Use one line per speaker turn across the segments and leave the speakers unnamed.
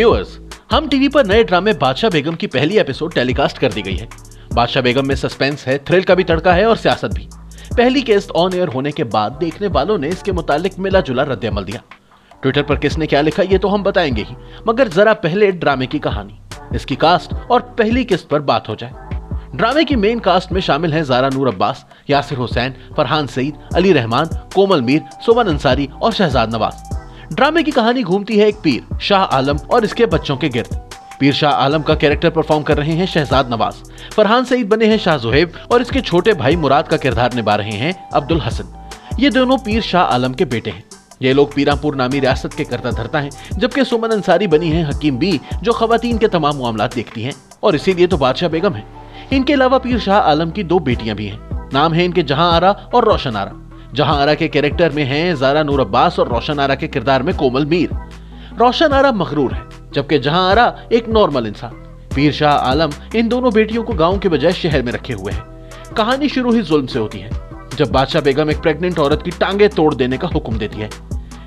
Viewers हम TV पर नए ड्रामे बादशाह बेगम की पहली एपिसोड टेलीकास्ट कर दी गई है। बादशाह बेगम में सस्पेंस है थ्रिल का भी तड़का है और सियासत भी। पहली केस्ट ऑन एयर होने के बाद देखने वालों ने इसके मुतालिक मिला जुला रद्द अमल दिया। ट्विटर पर किसने क्या लिखा ये तो हम बताएँगे ही, मगर जरा पहले ड्रामे की कहानी, इसकी कास्ट और पहली किस्त पर बात हो जाए। ड्रामे की मेन कास्ट में शामिल हैं जारा नूर अब्बास, यासिर हुसैन, फरहान सईद, अली रहमान, कोमल मीर, सुमन अंसारी और शहजाद नवाज़। ड्रामे की कहानी घूमती है एक पीर, शाह आलम और इसके बच्चों के गिर्द। पीर शाह आलम का कैरेक्टर परफॉर्म कर रहे हैं शहजाद नवाज़। फरहान सईद बने हैं शाह जुहेब और इसके छोटे भाई मुराद का किरदार निभा रहे हैं अब्दुल हसन। ये दोनों पीर शाह आलम के बेटे हैं। ये लोग पीरापुर नामी रियासत के करता धरता हैं, जबकि सुमन अंसारी बनी है हकीम बी, जो खवतान के तमाम मामला देखती हैं, और इसीलिए तो बादशाह बेगम है। इनके अलावा पीर शाह आलम की दो बेटियाँ भी हैं। नाम है इनके जहाँ आरा और रोशन आरा। जहाँ आरा के कैरेक्टर में हैं जारा नूर अब्बास और रोशन आरा के किरदार में कोमल मीर। रोशन आरा मखरूर है, जबकि जहाँ आरा एक नॉर्मल इंसान। पीर शाह आलम इन दोनों बेटियों को गाँव के बजाय शहर में रखे हुए हैं। कहानी शुरू ही जुल्म से होती है, जब बादशाह बेगम एक प्रेग्नेंट औरत की टांगे तोड़ देने का हुक्म देती है।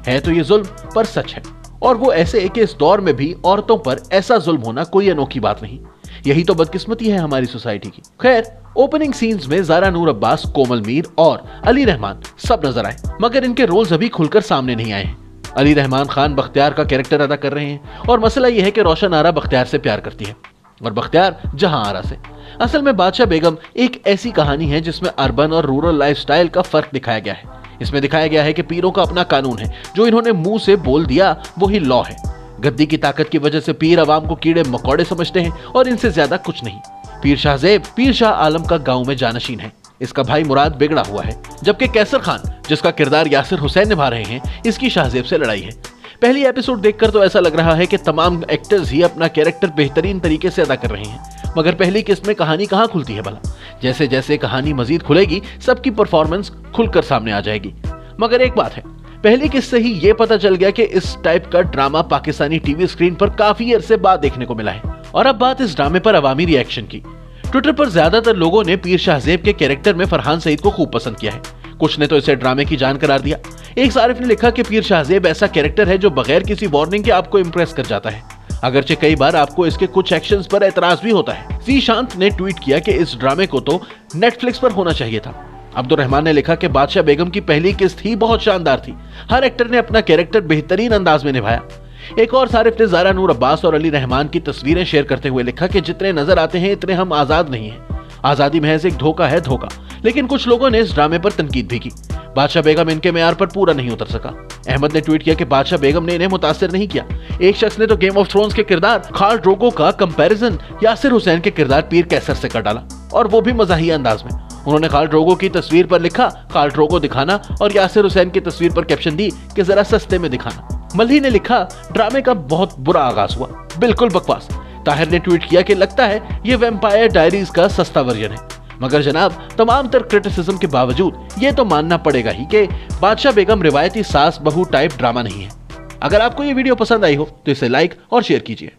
है तो ये जुल्म, पर सच है, और वो ऐसे कि इस दौर में भी औरतों पर ऐसा जुल्म होना कोई अनोखी बात नहीं। यही तो बदकिस्मती है हमारी सोसाइटी की। खैर ओपनिंग सीन्स में जारा नूर अब्बास कोमल मीर और अली रहमान सब नज़र आए, मगर इनके रोल्स अभी खुलकर सामने नहीं आए अली रहमान खान बख्तियार का कैरेक्टर अदा कर रहे हैं और मसला यह है कि रोशन आरा बख्तियार से प्यार करती है और बख्तियार जहाँ आरा से। असल में बादशाह बेगम एक ऐसी कहानी है जिसमें अर्बन और रूरल लाइफस्टाइल का फ़र्क दिखाया गया है। इसमें दिखाया गया है कि पीरों का अपना कानून है, जो इन्होंने मुँह से बोल दिया, वही लॉ है। गद्दी की ताकत की वजह से पीर आवाम को कीड़े मकौड़े समझते हैं और इनसे ज़्यादा कुछ नहीं। पीर शाहजेब पीर शाह आलम का गाँव में जानशीन है। इसका भाई मुराद बिगड़ा हुआ है, जबकि कैसर खान, जिसका किरदार यासिर हुसैन निभा रहे हैं, इसकी शाहजेब से लड़ाई है। पहली एपिसोड देखकर तो ऐसा लग रहा है कि तमाम एक्टर्स ही अपना कैरेक्टर बेहतरीन तरीके से अदा कर रहे हैं। मगर पहली किस्त में कहानी कहाँ खुलती है भला? जैसे जैसे कहानी मजीद खुलेगी, सबकी परफॉर्मेंस खुलकर सामने आ जाएगी। मगर एक बात है पहली किस्से ही ये पता चल गया कि इस टाइप का ड्रामा पाकिस्तानी टीवी स्क्रीन पर काफ़ी अरसे बाद देखने को मिला है। और अब बात इस ड्रामे पर अवामी रिएक्शन की। ट्विटर पर ज़्यादातर लोगों ने पीर शाहजेब के कैरेक्टर में फरहान सईद को खूब पसंद किया है। कुछ ने तो इसे ड्रामे की जान करार दिया। एक सारिफ ने लिखा कि पीर शाहजेब ऐसा कैरेक्टर है जो बगैर किसी वार्निंग के आपको इम्प्रेस कर जाता है। अगरचे कई बार आपको इसके कुछ एक्शंस पर एतराज़ भी होता है। जी शांत ने ट्वीट किया कि इस ड्रामे को तो नेटफ्लिक्स पर होना चाहिए था। अब्दुल रहमान ने लिखा कि बादशाह बेगम की पहली किस्त ही बहुत शानदार थी। हर एक्टर ने अपना कैरेक्टर बेहतरीन अंदाज में निभाया। एक और सारिफ ने जारा नूर अब्बास और अली रहमान की तस्वीरें शेयर करते हुए लिखा कि जितने नज़र आते हैं, इतने हम आज़ाद नहीं हैं। आज़ादी महज एक धोखा है धोखा, लेकिन कुछ लोगों ने इस ड्रामे पर तनकीद भी की। बादशाह बेगम इनके मैार पर पूरा नहीं उतर सका। अहमद ने ट्वीट किया कि बादशाह बेगम ने इन्हें मुतासर नहीं किया। एक शख्स ने तो गेम ऑफ़ थ्रोन्स के किरदार खाल ड्रोगो का कंपैरिजन यासिर हुसैन के किरदार पीर कैसर से कर डाला, और वो भी मजाही अंदाज में। उन्होंने खाल ड्रोगो की तस्वीर पर लिखा, खाल ड्रोगो दिखाना और यासिर हुसैन की तस्वीर पर कैप्शन दी कि जरा सस्ते में दिखाना। मल्ही ने लिखा, ड्रामे का बहुत बुरा आगाज़ हुआ। बिल्कुल बकवास। ताहिर ने ट्वीट किया कि लगता है ये वेम्पायर डायरीज का सस्ता वर्जन है। मगर जनाब, तमाम तर क्रिटिसिज्म के बावजूद, ये तो मानना पड़ेगा ही कि बादशाह बेगम रिवायती सास बहु टाइप ड्रामा नहीं है। अगर आपको ये वीडियो पसंद आई हो तो इसे लाइक और शेयर कीजिए।